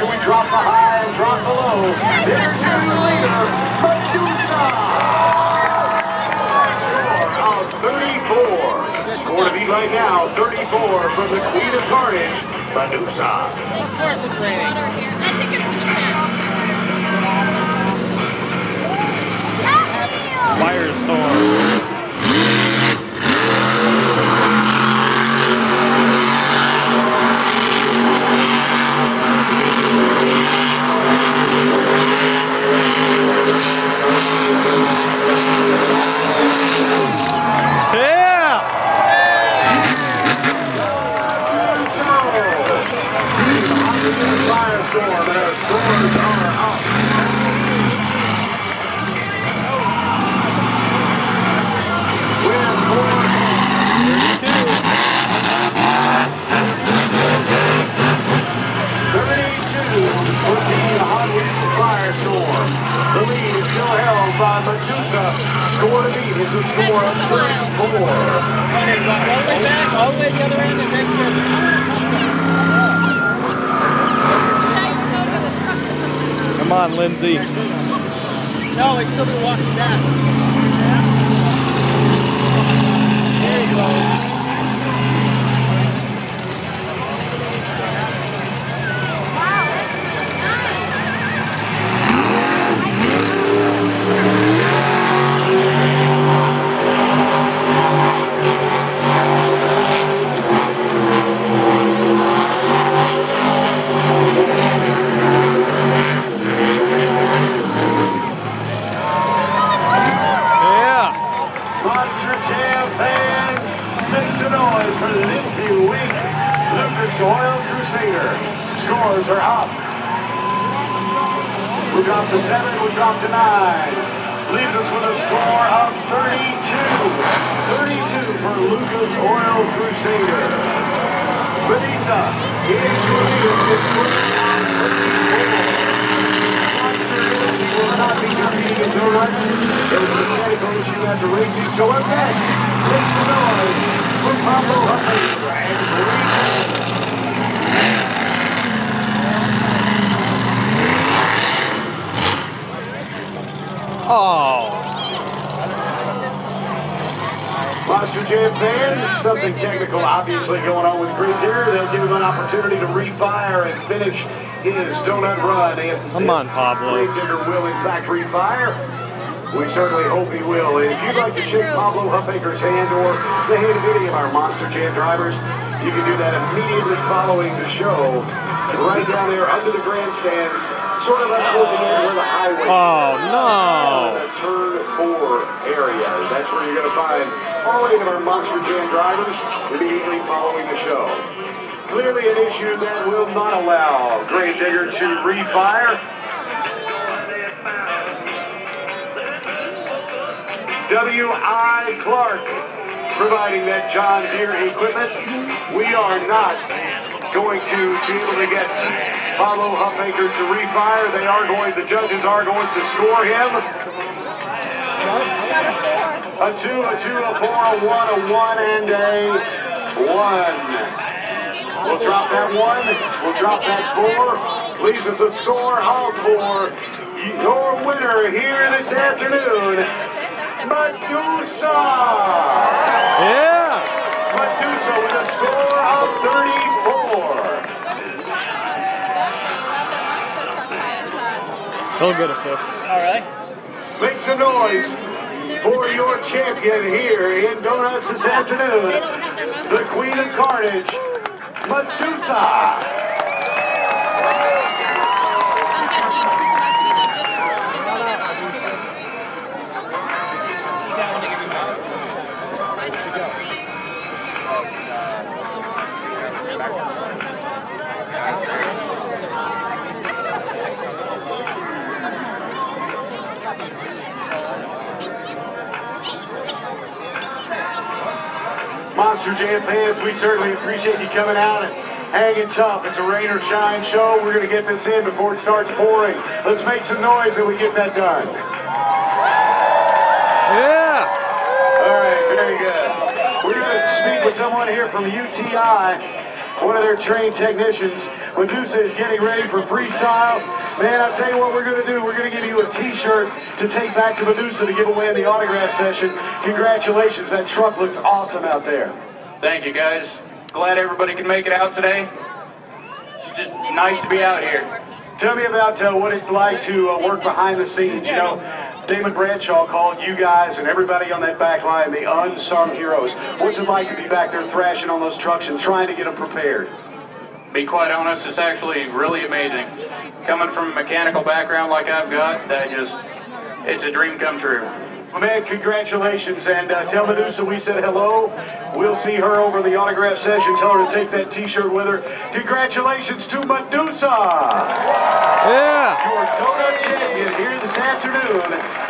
Do we drop the high and drop the low? There's your leader, Medusa! Of 34. Score to beat right now, 34 from the Queen of Carnage, Medusa. Of course it's raining. I think it's going to pass. Firestorm. Firestorm, and scores are up. We have would be the Hot Firestorm. The lead is still held by Medusa. Score to beat is a score of 34. Okay, go all the way back, all the way to the other end, and make sure Come on, Linsey. No, it's still walking back. There you go. Yeah! Monster Jam fans, make some noise for Linsey Weenk, Lucas Oil Crusader. Scores are up. We dropped to seven, we dropped to nine. Leaves us with a score of 32. 32 for Lucas Oil Crusader. Benita is leader with scoring on 34. Monster Energy will not be competing in donuts. There was a issue at the racing, so up next, make some Oh! Monster Jam fans, something technical obviously going on with Grave Digger. They'll give him an opportunity to refire and finish his donut run. Come on, Pablo. Digger will in fact refire. We certainly hope he will. If you'd like to shake Pablo Huffaker's hand or the hand of any of our Monster Jam drivers, you can do that immediately following the show. Right down there under the grandstands, sort of up toward the end where the highway Oh, no. the turn four area. That's where you're going to find all eight of our Monster Jam drivers immediately following the show. Clearly an issue that will not allow Grave Digger to refire. W.I. Clark providing that John Deere equipment. We are not going to be able to get Pablo Huffaker to refire. They are going, the judges are going to score him. A two, a two, a four, a one, a one, and a one. We'll drop that one. We'll drop that four. Leaves us a score of four. Your winner here this afternoon, Medusa. Yeah! Medusa with a score of 34. He'll get a fifth. All right. Make some noise for your champion here in Donuts this afternoon, the Queen of Carnage, Medusa. Monster Jam fans, we certainly appreciate you coming out and hanging tough. It's a rain or shine show. We're going to get this in before it starts pouring. Let's make some noise and we get that done. Yeah! All right, very good. We're going to speak with someone here from UTI, one of their trained technicians. Medusa is getting ready for freestyle. Man, I'll tell you what we're going to do. We're going to give you a t-shirt to take back to Medusa to give away in the autograph session. Congratulations, that truck looked awesome out there. Thank you, guys. Glad everybody can make it out today. It's just nice to be out here. Tell me about uh, what it's like to uh, work behind the scenes. You know, Damon Bradshaw called you guys and everybody on that back line the unsung heroes. What's it like to be back there thrashing on those trucks and trying to get them prepared? Be quite honest, it's actually really amazing. Coming from a mechanical background like I've got, that just, it's a dream come true. Well, man, congratulations, and uh, tell Medusa we said hello. We'll see her over the autograph session. Tell her to take that T-shirt with her. Congratulations to Medusa, Yeah. your donut champion here this afternoon.